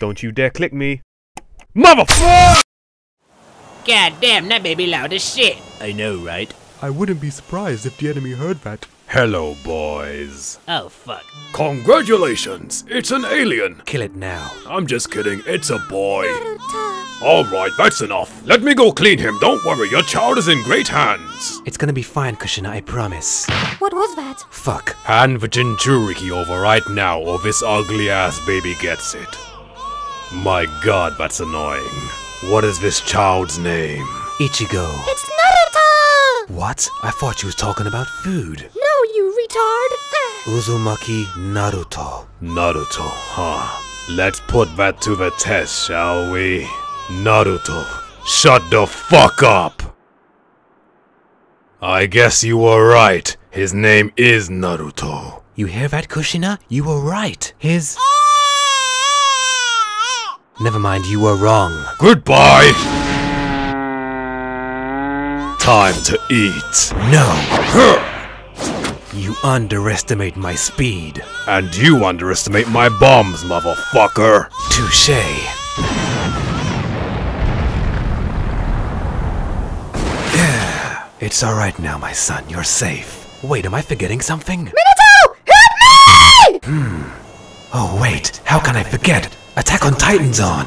Don't you dare click me. Motherfucker! God damn, that baby loud as shit. I know, right? I wouldn't be surprised if the enemy heard that. Hello, boys. Oh fuck. Congratulations, it's an alien. Kill it now. I'm just kidding, it's a boy. Alright, that's enough. Let me go clean him. Don't worry, your child is in great hands. It's gonna be fine, Kushina, I promise. What was that? Fuck. Hand the Jinchuriki over right now, or this ugly ass baby gets it. My god, that's annoying. What is this child's name? Ichigo. It's Naruto! What? I thought you was talking about food. No, you retard! Uzumaki Naruto. Naruto, huh? Let's put that to the test, shall we? Naruto, shut the fuck up! I guess you were right. His name is Naruto. You hear that, Kushina? You were right. His. Never mind, you were wrong. Goodbye! Time to eat. No! You underestimate my speed. And you underestimate my bombs, motherfucker. Touche. Yeah. It's alright now, my son. You're safe. Wait, am I forgetting something? Minato! Help me! Hmm. Oh, wait. How can I forget? Attack on Titan's on.